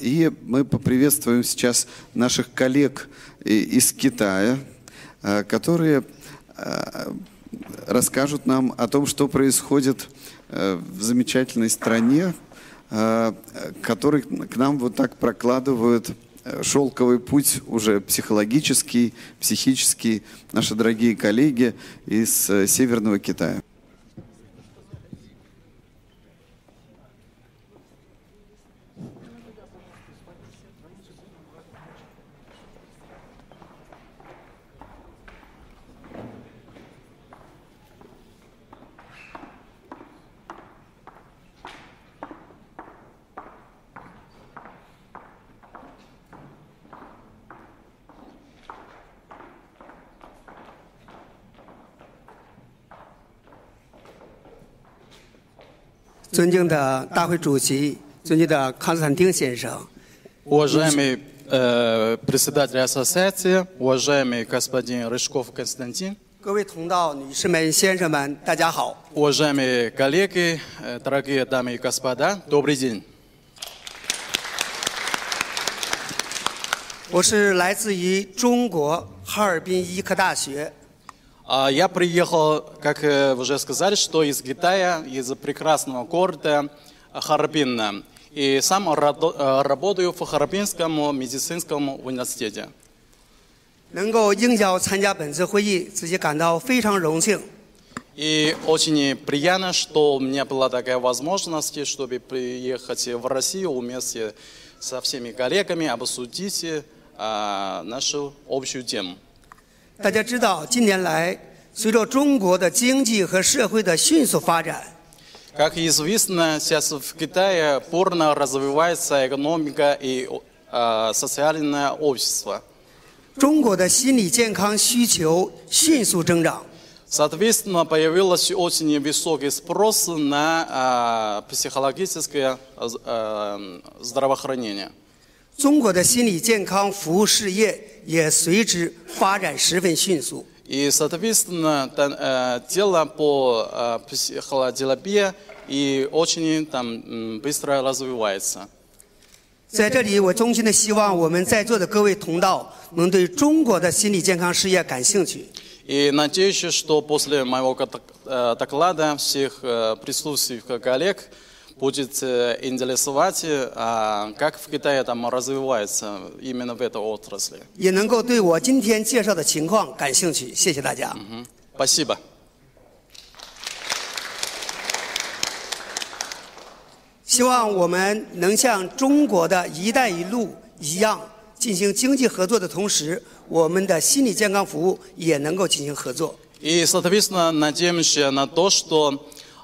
И мы поприветствуем сейчас наших коллег из Китая, которые расскажут нам о том, что происходит в замечательной стране, который к нам вот так прокладывают шелковый путь уже психологический, психический, наши дорогие коллеги из Северного Китая. 尊敬的大会主席，尊敬的康斯坦丁先生，уважаемый э, председатель ассоциации, уважаемый господин Рыжков Константин, 各位同道、女士们、先生们，大家好。уважаемые коллеги, э, дорогие дамы и господа, добрый день. 我是来自于中国哈尔滨医科大学 а, я приехал, как э, уже сказали, что из Китая, из прекрасного города Харбина. И сам э, работаю в Харбинском медицинском университете. И очень приятно, что у меня была такая возможность, чтобы приехать в Россию вместе со всеми коллегами, обсудить а, нашу общую тему. 大家知道，近年来随着中国的经济和社会的迅速发展，как известно, сейчас в Китае бурно развивается экономика и социальное общество。中国的心理健康需求迅速增长。Соответственно, появился очень высокий спрос на психологическое здравоохранение。 中国的心理健康服务事业。也随之发展十分迅速。И, соответственно, дело по психотерапии и очень там быстро развивается. 在这里，我衷心的希望我们在座的各位同道能对中国的心理健康事业感兴趣。И надеюсь, что после моего доклада всех присутствующих коллег будет интересовать, как в Китае там развивается именно в этой отрасли. 也能够对我今天介绍的情况感兴趣。谢谢大家。Спасибо. 希望我们能像中国的一带一路一样，进行经济合作的同时，我们的心理健康服务也能够进行合作。И, соответственно, надеемся на то, что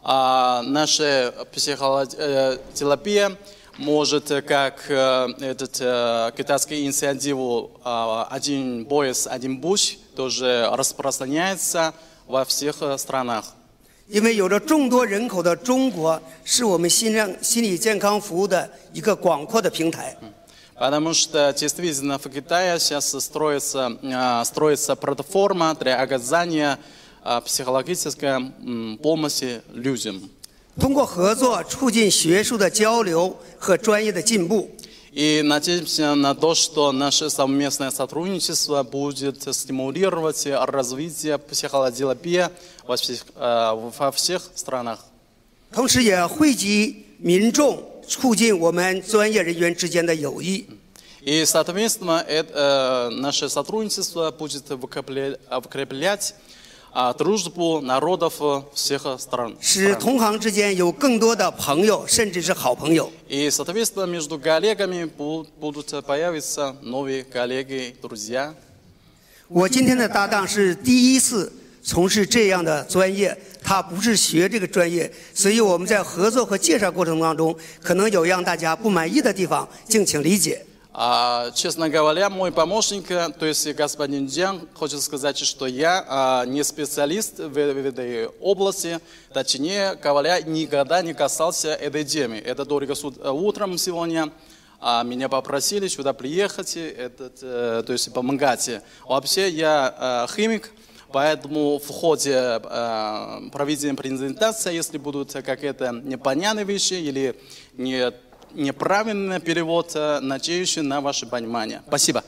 а наша психотерапия может, как этот китайский инициативу «Один пояс, один путь» тоже распространяется во всех странах. 因为有着众多人口的中国，是我们心脏心理健康服务的一个广阔的平台。Потому что действительно в Китае сейчас строится, строится платформа для оказания психологическая помощь людям. 通过合作促进学术的交流和专业的进步。И надеемся на то, что наше совместное сотрудничество будет стимулировать развитие психотерапии во всех, во всех странах. 同时也惠及民众，促进我们专业人员之间的友谊。И, соответственно, это, наше сотрудничество будет укреплять дружбу народов всех стран. 使同行之间有更多的朋友，甚至是好朋友。И, соответственно, между коллегами будут появиться новые коллеги, друзья. 我今天的搭档是第一次从事这样的专业，他不是学这个专业，所以我们在合作和介绍过程当中，可能有让大家不满意的地方，敬请理解。 А, честно говоря, мой помощник, то есть господин Дзян, хочет сказать, что я а, не специалист в, в этой области, точнее говоря, никогда не касался этой темы. Это только утром сегодня а, меня попросили сюда приехать, этот, э, то есть помогать. Вообще я э, химик, Поэтому в ходе э, проведения презентации, если будут какие-то непонятные вещи или не неправильный перевод, э, надеюсь на ваше понимание. Спасибо.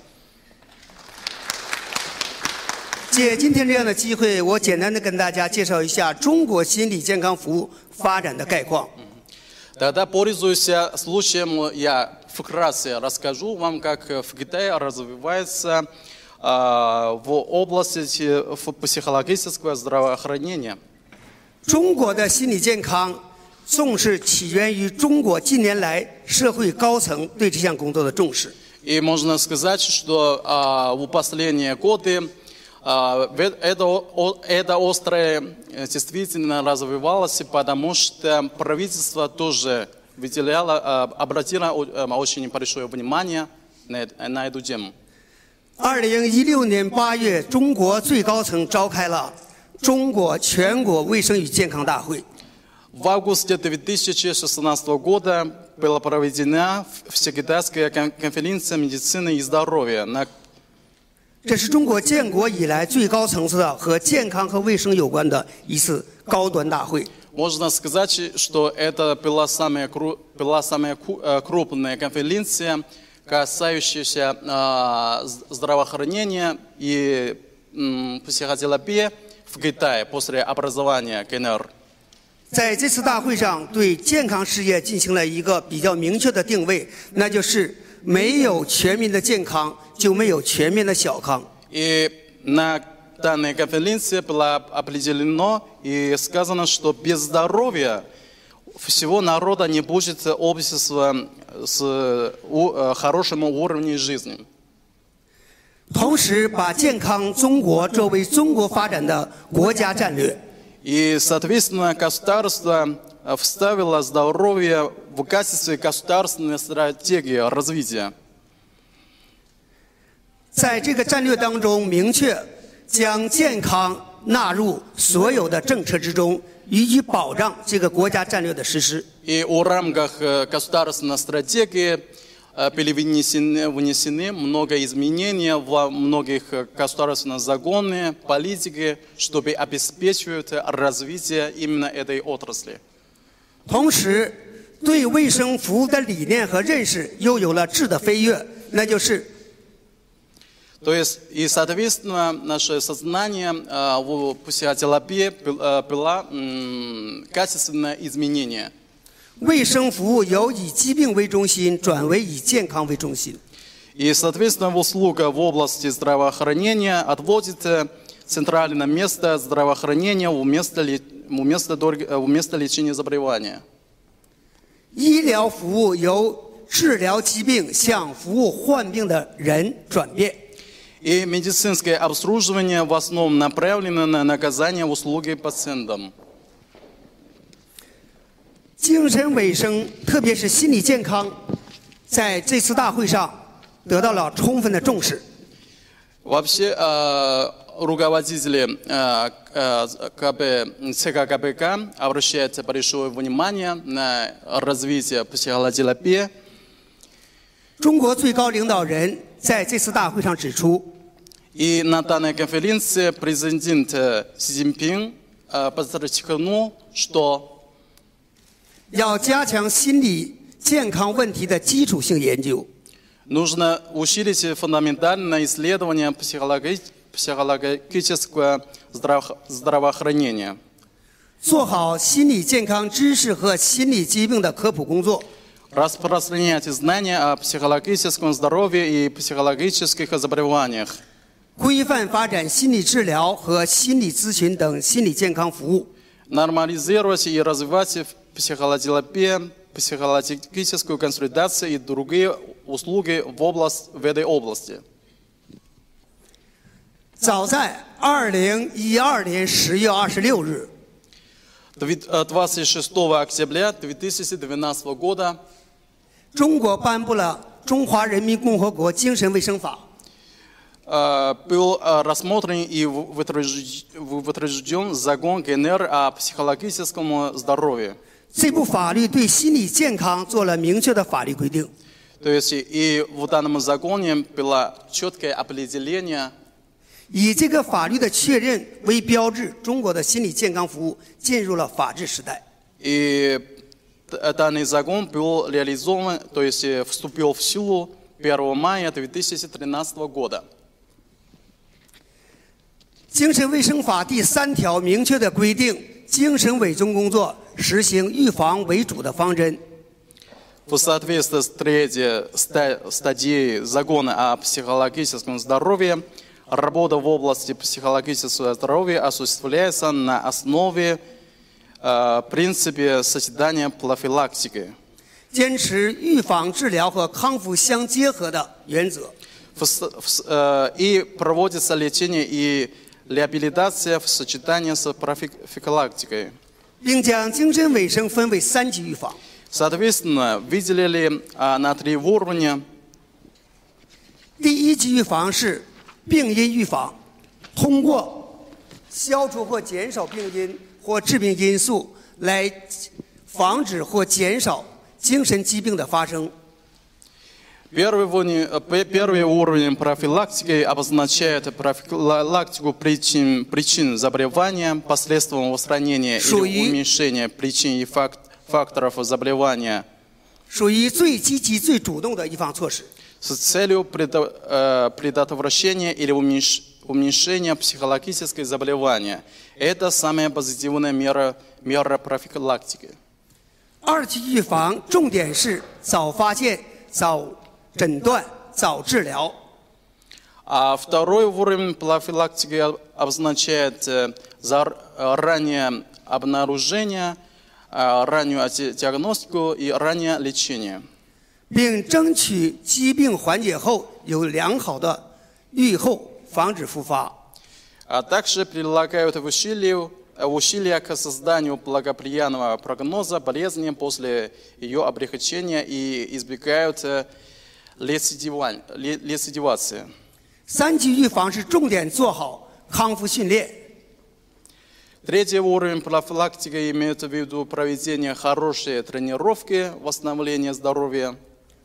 借今天这样的机会，我简单的跟大家介绍一下中国心理健康服务发展的概况。 Тогда, пользуясь случаем, я вкратце расскажу вам, как в Китае развивается а, в области в психологического здравоохранения. 中国的心理健康 重视起源于中国近年来社会高层对这项工作的重视。 И можно сказать, что а, в последние годы а, в- это, о- это острое э, действительно развивалось, потому что правительство тоже выделяло, а, обратило о- э, очень большое внимание на, эт- на эту тему. 二零一六年八月，中国最高层召开了中国全国卫生与健康大会。 В августе 2016 года была проведена Всекитайская кон- конференция медицины и здоровья, на 这是中国建国以来最高层次的和健康和卫生有关的一次高端大会。 Можно сказать, что это была самая, кру- была самая ку- э, крупная конференция, касающаяся а, з- здравоохранения и м, психотерапии в Китае после образования КНР. 在这次大会上，对健康事业进行了一个比较明确的定位，那就是没有全民的健康，就没有全面的小康。 И на данной конференции было определено и сказано, что без здоровья всего народа не будет общества с у- э, хорошим уровнем жизни. 同时，把健康中国作为中国发展的国家战略。 И, соответственно, государство э, вставило здоровье в качестве государственной стратегии развития. 在这个战略当中，明确将健康纳入所有的政策之中，予以保障这个国家战略的实施。 И в рамках э, государственной стратегии э, были вынесены, внесены много изменений во многих э, государственных законы, политики, чтобы обеспечивать развитие именно этой отрасли. 同时，对卫生服务的理念和认识又有了质的飞跃，那就是 То есть, и, соответственно, наше сознание э, в психотерапии бил- э, было м, качественное изменение. 卫生服务由以疾病为中心转为以健康为中心。 И, соответственно, услуга в области здравоохранения отводит э, центральное место здравоохранения вместо, ле- вместо, дорог- э, вместо лечения заболевания. 医疗服务由治疗疾病向服务患病的人转变。 И медицинское обслуживание в основном направлено на наказание услуги пациентам. 精神卫生，特别是心理健康，在这次大会上得到了充分的重视。 Вообще э, руководители э, э, КП, ЦК КПК обращают большое внимание на развитие психотерапии. 中国最高领导人在这次大会上指出， И на данной конференции президент э, Си Цзиньпин э, подчеркнул, что 要加强心理健康问题的基础性研究， нужно усилить фундаментальное исследование психологи- психологического здраво- здравоохранения. 做好心理健康知识和心理疾病的科普工作， Распространять знания о психологическом здоровье и психологических заболеваниях. 规范发展心理治疗和心理咨询等心理健康服务。 Нормализировать и развивать психотерапию, психологическую консультацию и другие услуги в, область, в этой области. 早在二零一二年十月二十六日， Две- э, 26 октября 2012 года 中国颁布了《中华人民共和国精神卫生法》。 э, был э, рассмотрен и в- утвержд- в- утвержден закон ГНР о психологическом здоровье. 这部法律对心理健康做了明确的法律规定， То есть и в данном законе было четкое определение 以这个法律的确认为标志，中国的心理健康服务进入了法治时代。 И т- данный закон был реализован, то есть э, вступил в силу 1 мая 2013 года. 精神卫生法第三条明确的规定， 精神伪中工作实行预防为主的方针。 В соответствии с третьей ста- стадией закона о психологическом здоровье, работа в области психологического здоровья осуществляется на основе э, принципе сочетания профилактики. 坚持预防治疗和康复相结合的原则。 В с- в с- э, И проводится лечение и реабилитация в сочетании с профилактикой. 并将精神卫生分为三级预防。 Соответственно, выделили а, на три уровня. 第一级预防是病因预防，通过消除或减少病因或致病因素来防止或减少精神疾病的发生。 Первый уровень, э, пе- первый уровень профилактики обозначает профилактику причин, причин заболевания посредством устранения Шуи. или уменьшения причин и фак- факторов заболевания 属于最积极、最主动的预防措施。 с целью предо- э, предотвращения или уменьш- уменьшения психологической заболевания. Это самая позитивная мера, мера профилактики. 二级预防重点是早发现、早 诊断、早治疗。 А второй уровень профилактики об- обозначает э, зар- э, раннее обнаружение, э, раннюю ати- диагностику и раннее лечение. 并争取疾病缓解后有良好的预后，防止复发。 А также прилагают усилия, э, усилия к созданию благоприятного прогноза болезни после ее облегчения и избегают э, рецидива- ре- рецидивации. 三级预防是重点做好康复训练， Третий уровень профилактики имеет в виду проведение хорошей тренировки, восстановление здоровья,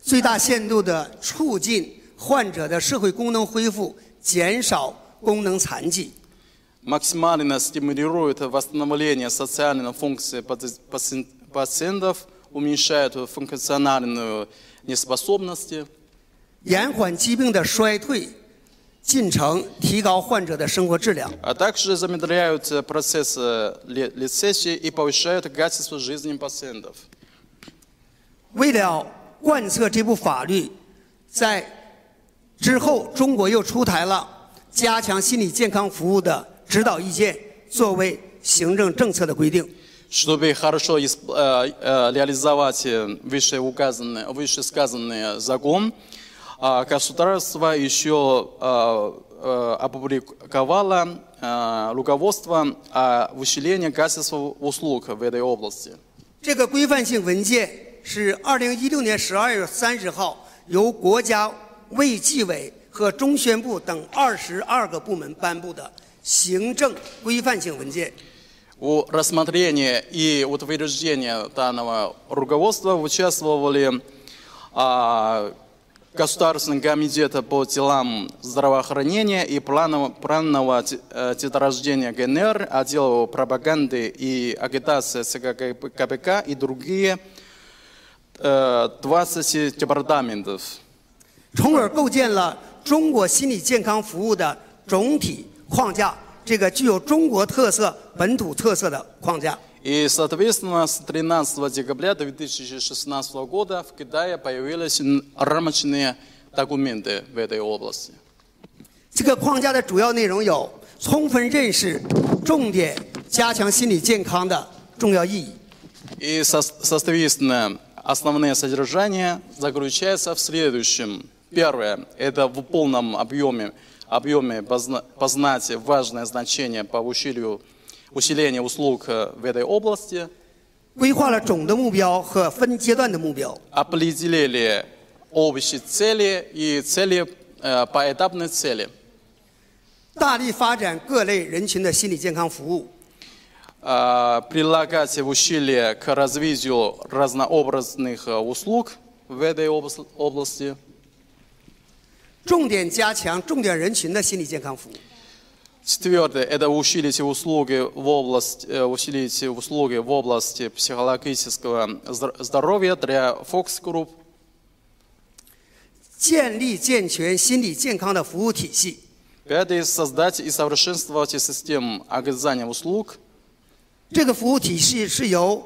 最大限度地促进患者的社会功能恢复，减少功能残疾。 максимально стимулирует восстановление социальной функции паци- паци- пациентов, уменьшает функциональную неспособность, 延缓疾病的衰退进程，提高患者的生活质量。 а также замедляют процесс э, ле- рецессии и повышают качество жизни пациентов. 为了贯彻这部法律，在之后中国又出台了加强心理健康服务的指导意见，作为行政政策的规定。 Чтобы хорошо исп- э, э, реализовать э, вышеуказанный, вышесказанный закон, а, государство еще э, э, опубликовало э, руководство о усилении качества услуг в этой области. 这个规范性文件是二零一六年十二月三十号由国家卫计委和中宣部等二十二个部门颁布的行政规范性文件。 В рассмотрении и утверждении данного руководства участвовали а, Государственный комитет по делам здравоохранения и планового, планового те- э, деторождения ГНР, отдел пропаганды и агитации ЦК КПК и другие э, 20 департаментов. 从而构建了中国心理健康服务的总体框架，这个具有中国特色、本土特色的框架。 И, соответственно, с 13 декабря 2016 года в Китае появились н- рамочные документы в этой области. 这个框架的主要内容有：充分认识重点加强心理健康的重要意义； И, со- соответственно, основное содержание заключается в следующем. Первое – это в полном объеме, объеме позна- познать важное значение по усилию, усилению услуг э, в этой области, 规划了总的目标和分阶段的目标， определили общие цели и цели, э, поэтапные цели. 大力发展各类人群的心理健康服务， а, прилагать усилия к развитию разнообразных э, услуг в этой облас- области, 重点加强重点人群的心理健康服务。 Четвертое – это усилить услуги в области, э, усилить услуги в области психологического здор- здоровья для Fox Group. 建立健全心理健康的服务体系。 Пятое – создать и совершенствовать систему оказания услуг. 这个服务体系是由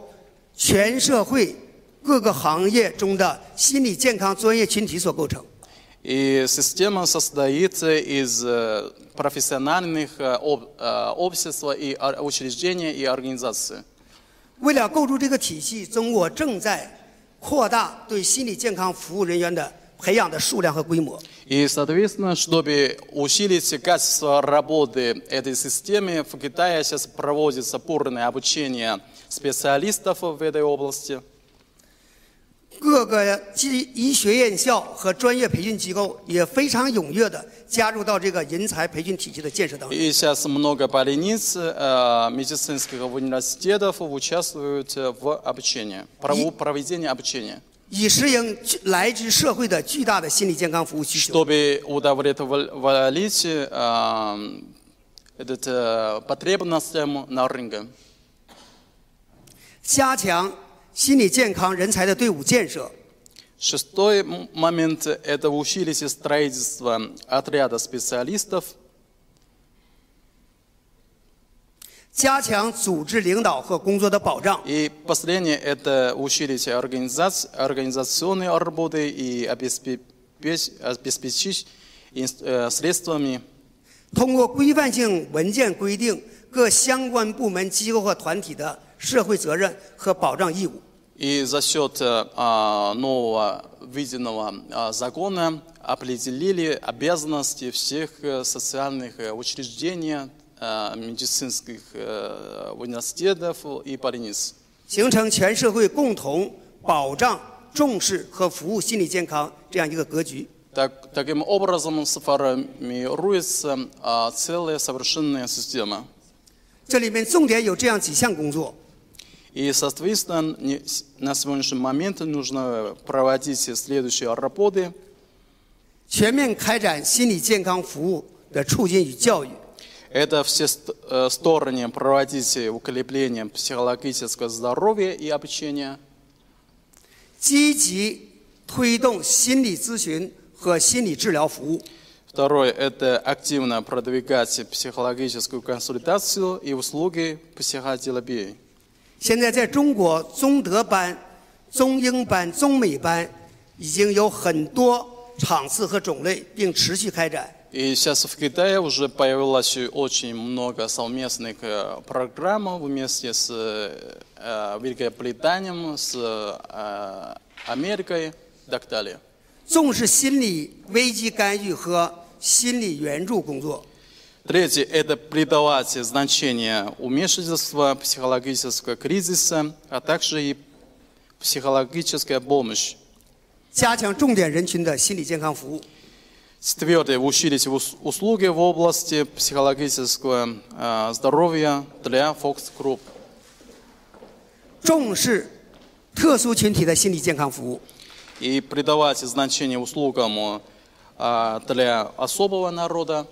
全社会各个行业中的心理健康专业群体所构成。 И система состоит из э, профессиональных э, об- э, обществ и ор- учреждений и организаций. 为了构筑这个体系，中国正在扩大对心理健康服务人员的培养的数量和规模。 И, соответственно, чтобы усилить качество работы этой системы, в Китае сейчас проводится полное обучение специалистов в этой области. 各个医医学院校和专业培训机构也非常踊跃地加入到这个人才培训体系的建设当中。 И сейчас много больниц, э, медицинских университетов участвуют в обучении, прову- проведении обучения. 以适应巨来自社会的巨大的心理健康服务需求。 чтобы удовлетворить э, этот, э, потребностям на рынке. 加强 心理健康人才的队伍建设， Шестой м- момент – это усилить строительство отряда специалистов, 加强组织领导和工作的保障， и последнее – это усилить организаци- организационные работы и обеспечить, обеспечить инс- э, средствами 通过规范性文件规定各相关部门、机构和团体的 社会责任和保障义务。 И за счет э, а, нового введенного а, закона определили обязанности всех э, социальных э, учреждений, э, медицинских э, университетов и больниц. 形成全社会共同保障、重视和服务心理健康这样一个格局。 Так, таким образом сформируется а, целая совершенная система. 这里面重点有这样几项工作： И, соответственно, не- с- на сегодняшний момент нужно проводить следующие работы. 全面开展心理健康服务的促进与教育， Это все ст- э, стороны проводить укрепление психологического здоровья и обучения. 积极推动心理咨询和心理治疗服务。 Второе – это активно продвигать психологическую консультацию и услуги психотерапии. 现在在中国，中德班、中英班、中美班已经有很多场次和种类，并持续开展。 И сейчас в Китае уже появилось очень много совместных э, программ вместе с э, Великобританией, с э, Америкой и так далее. 重视心理危机干预和心理援助工作， Третье – это придавать значение вмешательства психологического кризиса, а также и психологическая помощь. 加强重点人群的心理健康服务。 Четвертое – усилить ус- услуги в области психологического э, здоровья для Fox Group. 重视特殊群体的心理健康服务， И придавать значение услугам э, для особого народа.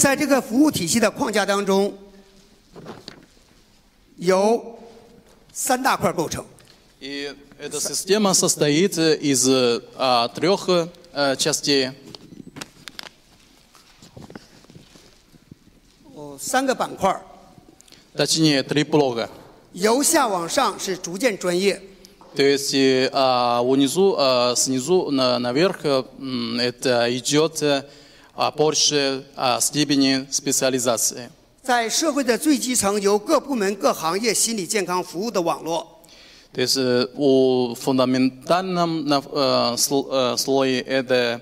在这个服务体系的框架当中，由三大块构成。 И эта система состоит из э, трех э, частей. 哦，三个板块儿， Точнее, три блока. 由下往上是逐渐专业， То есть э, а, внизу, а, снизу на- наверх э, м, это идет э, а, больше а, степени специализации. 在社会的最基层由各部门各行业心理健康服务的网络， То есть э, у фундаментальном на- э, сл- э, слое это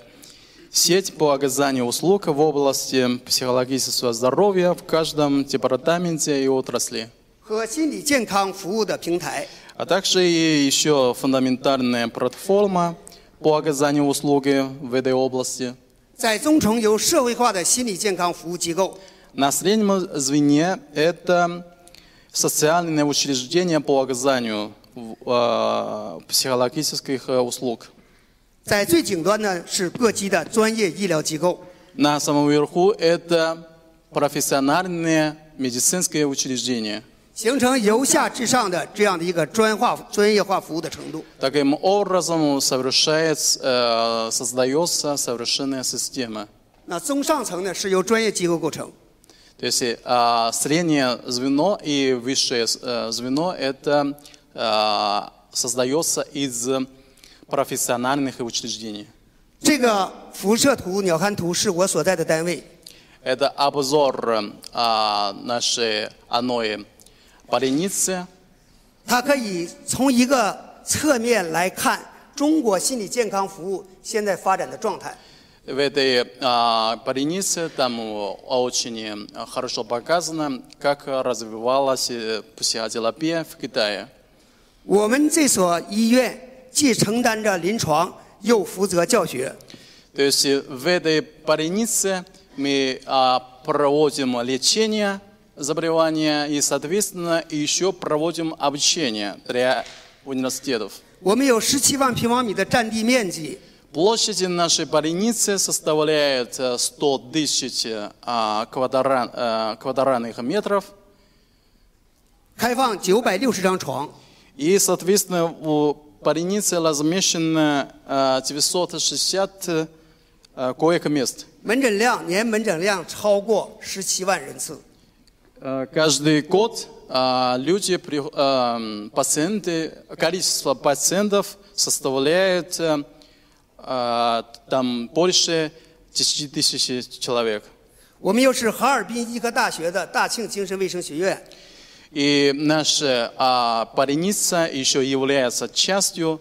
сеть по оказанию услуг в области психологического здоровья в каждом департаменте и отрасли. 和心理健康服务的平台， А также и еще фундаментальная платформа по оказанию услуги в этой области. 在中层由社会化的心理健康服务机构， На среднем звене это социальное учреждение по оказанию э, психологических э, услуг. 在最顶端呢是各级的专业医疗机构， На самом верху это профессиональные медицинские учреждения. 形成由下至上的这样的一个专化专业化服务的程度。 Таким образом совершается, э, создается совершенная система. 那中上层呢是由专业机构构成， То есть э, среднее звено и высшее э, звено это э, создается из профессиональных учреждений. 这个辐射图、鸟瞰图是我所在的单位。 Это обзор э, нашей одной больницы. 它可以从一个侧面来看中国心理健康服务现在发展的状态。 В этой а, больнице там очень э, хорошо показано, как развивалась э, психотерапия в Китае. 我们这所医院既承担着临床，又负责教学。 То есть э, в этой больнице мы а, проводим лечение заболевания и, соответственно, еще проводим обучение для университетов. 我们有十七万平方米的占地面积， Площадь нашей больницы составляет э, 100 тысяч а, квадрат- э, квадратных метров. 开放九百六十张床， И, соответственно, в больнице размещено э, 960 э, коек-мест. 门诊量年门诊量超过十七万人次。 Э, Каждый год э, люди, при- э, пациенты, количество пациентов составляет э, э, там больше 10 тысяч человек. 我们又是哈尔滨医科大学的大庆精神卫生学院， И наша а, больница еще является частью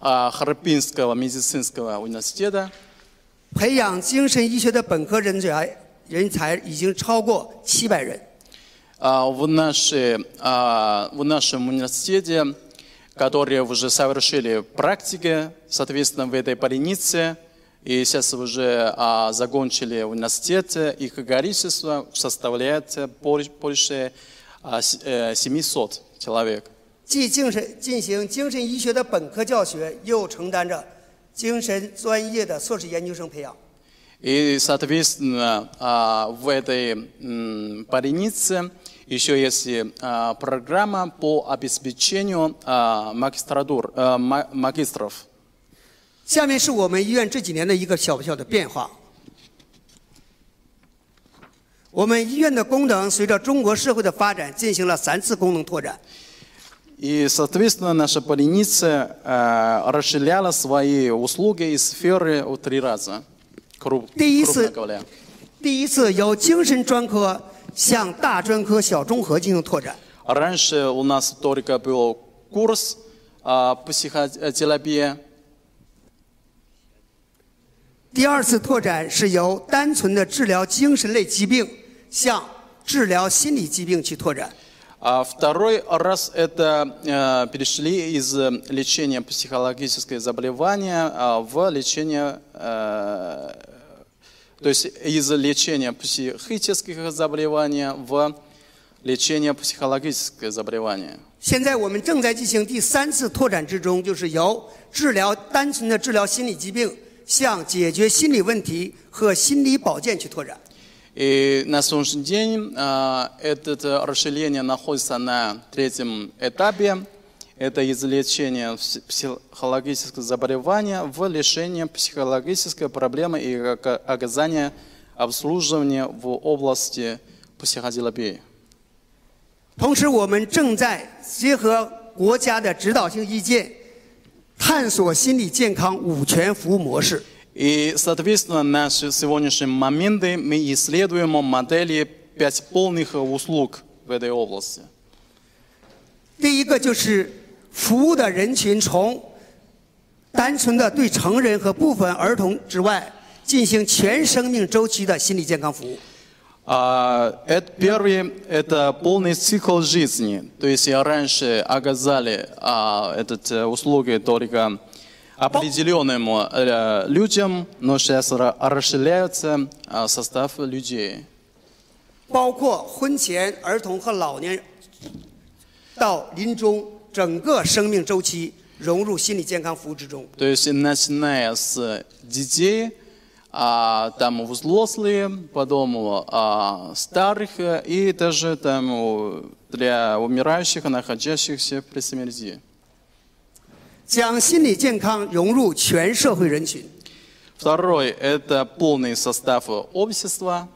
а, Харбинского медицинского университета. 培养精神医学的本科人才人才已经超过七百人。 А, В, нашей, а, в нашем университете, которые уже совершили практики, соответственно, в этой больнице, и сейчас уже а, закончили университет, их количество составляет больше, больше а, с- э, 700 человек. 既精神进行精神医学的本科教学，又承担着精神专业的硕士研究生培养。 И, соответственно, а, в этой м, больнице еще есть а, программа по обеспечению а, магистратур, а, ма- магистров. 下面是我们医院这几年的一个小小的变化。我们医院的功能随着中国社会的发展进行了三次功能拓展。 И, соответственно, наша больница а, расширяла свои услуги и сферы в три раза, кру- Ты крупно если- говоря. 第一次由精神专科 向大专科、小综合进行拓展。 Раньше у нас только был курс а, психотерапии, 第二次拓展是由单纯的治疗精神类疾病向治疗心理疾病去拓展。 А второй раз это э, перешли из э, лечения психологических заболеваний а, в лечение, э, то есть из лечения психических заболеваний в лечение психологических заболеваний. 现在我们正在进行第三次拓展之中，就是由治疗单纯的治疗心理疾病向解决心理问题和心理保健去拓展。 И на сегодняшний день а, это э, расширение находится на третьем этапе. Это из лечения пси- психологических заболеваний в лечение психологической проблемы и ока- оказание обслуживания в области психотерапии. 同时，我们正在结合国家的指导性意见，探索心理健康五全服务模式。 И, соответственно, на с- сегодняшний момент мы исследуем модели пять полных услуг в этой области. 第一个就是 服务的人群从单纯的对成人和部分儿童之外，进行全生命周期的心理健康服务。 А, это первый – это полный цикл жизни. То есть я раньше оказали а, этот, э, услуги только определенным э, людям, но сейчас ра- расширяется а, состав людей. 包括婚前儿童和老年到临终 整个生命周期融入心理健康服务之中。 То есть начиная с детей, а, там взрослые, потом а, старых э, и даже там у- для умирающих, находящихся при смерти. 将心理健康融入全社会人群， Второй – это полный состав общества.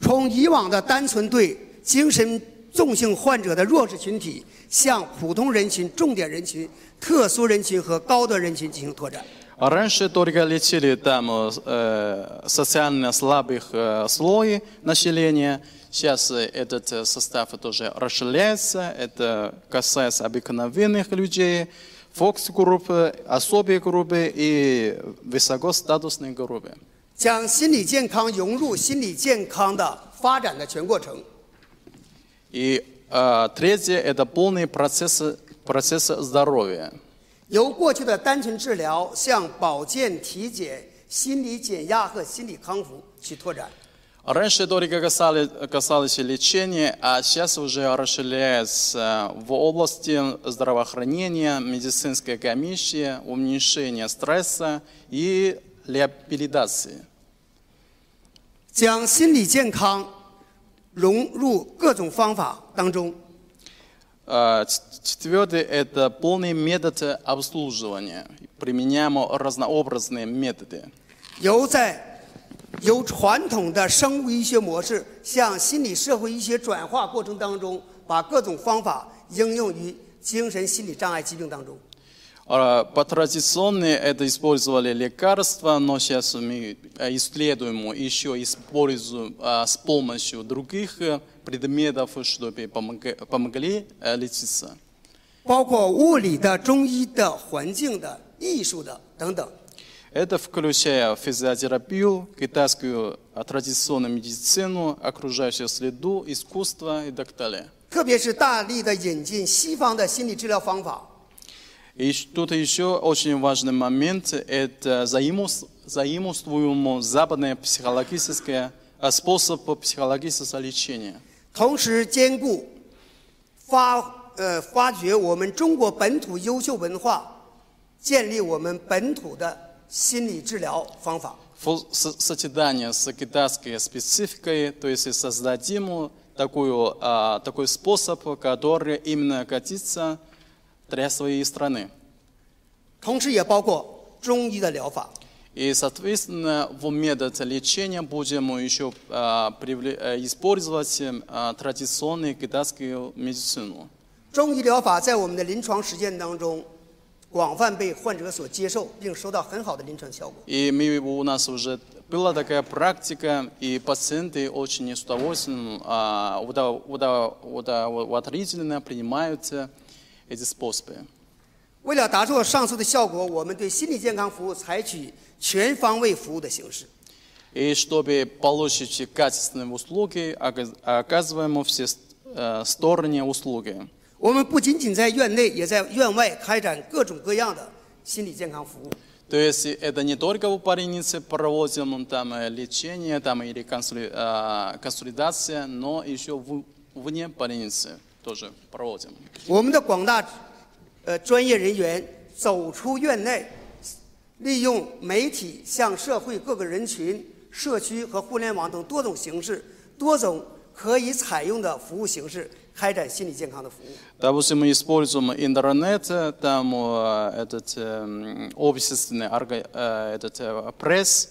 从以往的单纯对精神 重性患者的弱势群体，向普通人群、重点人群、特殊人群和高端人群进行拓展。 А Раньше только лечили там э, социально слабых э, слоев населения. Сейчас э, этот э, состав тоже расширяется. Это касается обыкновенных людей, фокус-группы, особые группы и высокостатусные группы. 将心理健康融入心理健康的发展的全过程。 И э, третье – это полный процесс, процесс здоровья. 由过去的单纯治疗向保健、体检、心理减压和心理康复去拓展。 Раньше только касались, касалось лечения, а сейчас уже расширяется в области здравоохранения, медицинской комиссии, уменьшения стресса и реабилитации. 将心理健康 融入各种方法当中， А, ч- Четвертый – это полный метод обслуживания. Применяем разнообразные методы. 由在由传统的生物医学模式向心理社会医学转化过程当中，把各种方法应用于精神心理障碍疾病当中。 А, По традиционной это использовали лекарства, но сейчас мы э, исследуем еще используем а, с помощью других э, предметов, чтобы помога- помогли э, лечиться. 包括物理的、中医的、环境的、艺术的等等。 Это включая физиотерапию, китайскую а, традиционную медицину, окружающую среду, искусство и так далее. 特别是大力的引进西方的心理治疗方法， И тут еще очень важный момент – это заимос- заимствуем западное психологическое а, способ психологического лечения. 同时兼顾发呃发掘我们中国本土优秀文化，建立我们本土的心理治疗方法。 В со- сочетании с китайской спецификой, то есть создадим такую, а, такой способ, который именно годится для своей страны. 同时也包括中医的疗法。 И, соответственно, в метод лечения будем еще а, привле- э, использовать а, традиционную китайскую медицину. 中医疗法在我们的临床实践当中，广泛被患者所接受，并收到很好的临床效果。 И мы, у нас уже была такая практика, и пациенты очень с удовольствием, а, удов- удов- удовлетворительно принимают э, эти способы. 为了达到上述的效果，我们对心理健康服务采取全方位服务的形式。 И чтобы получить качественные услуги, ока- оказываем все э, стороны услуги. 我们不仅仅在院内，也在院外开展各种各样的心理健康服务。 То есть это не только в больнице проводим там э, лечение там, или консули- э, консолидация, но еще в- вне больницы тоже проводим. 我们的广大呃专业人员走出院内，利用媒体向社会各个人群、社区和互联网等多种形式、多种可以采用的服务形式，开展心理健康的服务。 Допустим, мы используем интернет, э, там э, этот э, общественный орга- э, этот, э, пресс,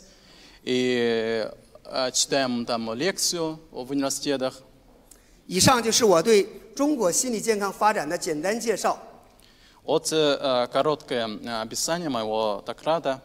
и э, читаем там лекцию в университетах. 以上就是我对中国心理健康发展的简单介绍。 Вот э, короткое э, описание моего доклада.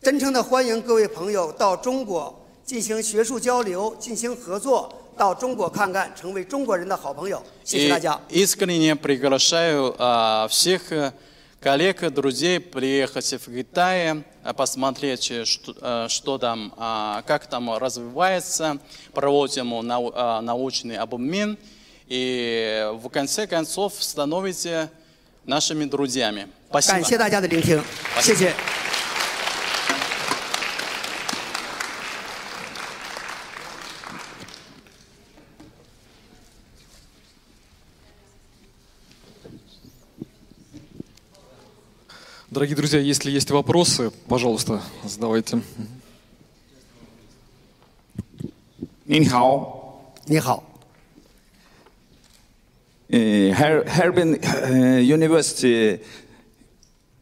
真诚的欢迎各位朋友到中国进行学术交流、进行合作，到中国看看，成为中国人的好朋友。谢谢 И 大家。 искренне приглашаю а, всех э, коллег, друзей приехать в Китай, а, посмотреть, э, что, э, что там, а, как там развивается, проводим нау- а, научный обмен и в конце концов становитесь нашими друзьями. 感 Спасибо. 谢大家的聆听，谢谢。 Дорогие друзья, если есть вопросы, пожалуйста, задавайте. Нихао. Нихао. Э, Хербин University э,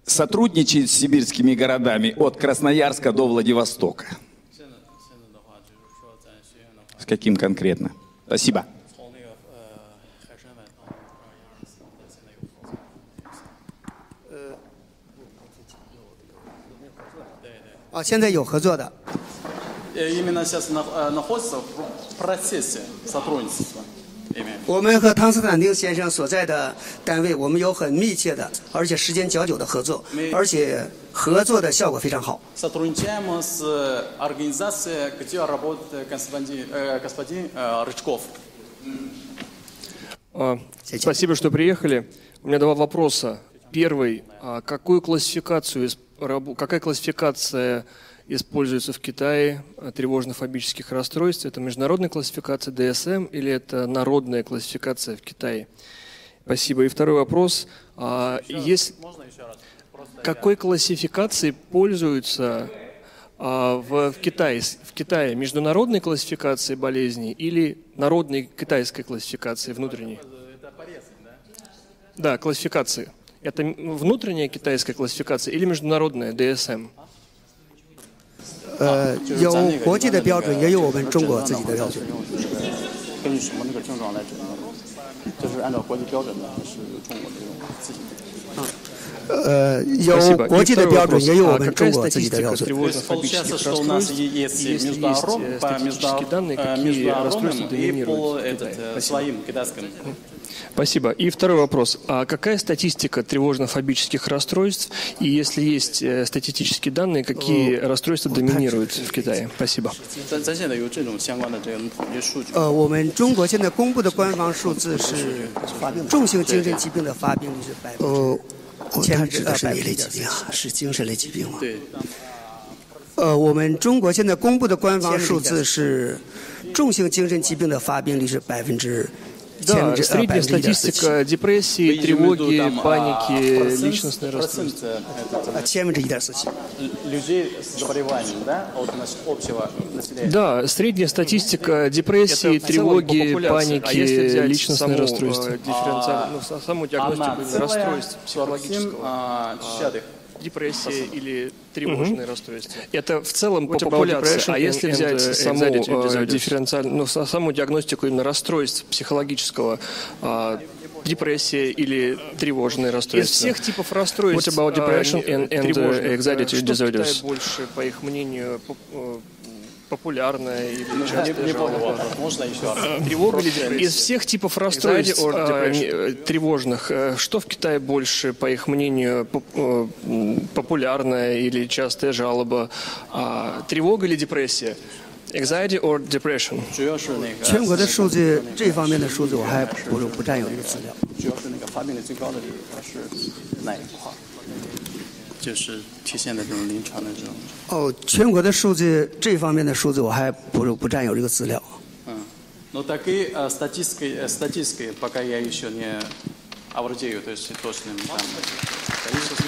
сотрудничает с сибирскими городами от Красноярска до Владивостока. С каким конкретно? Спасибо. 啊，现在有合作的。 Э, Именно сейчас на- э, находится в процессе сотрудничества. Именно. 我们和汤斯坦丁先生所在的单位，我们有很密切的，而且时间较久的合作，而且合作的效果非常好。 Сотрудничаем с организацией, где работает господин, э, господин э, Рычков. А, Спасибо, что приехали. У меня два вопроса. Первый. А какую классификацию, исп- рабо- какая классификация используется в Китае а, тревожно-фобических расстройств? Это международная классификация DSM или это народная классификация в Китае? Спасибо. И второй вопрос. А, есть- Можно еще раз? Просто какой классификацией пользуются а, в, в Китае? В Китае международной классификацией болезней или народной китайской классификацией внутренней? Да, классификации. Это м- внутренняя китайская классификация или международная DSM? 呃，有国际的标准，也有我们中国自己的标准。根据什么那个症状来诊断？就是按照国际标准的，还是中国这种自己的？呃，有 Спасибо. 国 И 际的 второй 标准， вопрос. 也有我 А 们中 какая 国自己的标 статистика 准。 То есть получается, тревожно-фобических что у нас расстройств? есть И если есть международ- э, по статистические данные, между- э, какие расстройства международным и по доминируют в этот, Китае? э, Спасибо. своим китайским. Спасибо. И второй вопрос. А какая статистика тревожно-фобических расстройств? И если есть э, статистические данные, какие расстройства доминируют в Китае? Спасибо. 咱咱现在有这种相关的这种统计数据。呃，我们中国现在公布的官方数字是重性精神疾病的发病率是百分之他指的是哪类疾病啊？是精神类疾病吗？对，呃，我们中国现在公布的官方数字是重性精神疾病的发病率是百分之 Да, 千分之呃 да, средняя статистика депрессии, тревоги, а, паники, процент, личностные расстройства. От 7 до 12. Людей с заболеванием, да, от общего населения? Да, средняя статистика депрессии, тревоги, паники, а если личностные саму, э, расстройства. Ну, саму диагностику расстройств психологического. Депрессия или тревожные расстройства. Это в целом по What популяции. А если and- взять and, uh, саму э, disorders? дифференциаль- ну, са- саму диагностику именно расстройств психологического, а, депрессия или тревожные расстройства. Из всех типов расстройств, What about depression а, and- and, э, anxiety что disorders? больше, по их мнению, э, популярная или Не, частая не понял жалоба? вопрос. Можно еще раз? Тревога или депрессия? Из всех типов расстройств or э, depression? не- э, тревожных, э, что в Китае больше, по их мнению, поп- э, м, популярная или частая жалоба? А, Тревога или депрессия? Anxiety or depression? 主要是那个全国的数字这方面的数字我还不不占有这个资料。主要是那个发病率最高的这个是哪一块儿？ 就是体现的这种临床的这种，哦，全国的数字这方面的数字我还不不占有这个资料。 м. Но такие э, статистикой, э, статистикой пока я еще не овладею, то есть точными там количеством, цифрами.